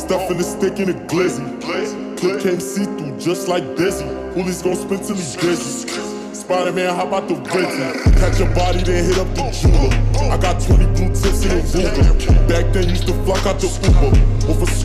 Stuff in the stick in a glizzy. Clip came see through just like Dizzy. Hoolies gon' spin till he dizzy. Spider Man, hop out the Bentley. Catch your body, then hit up the jeweler. I got 20 blue tips in a Ruger. Back then, used to flock out the Uber. Off a.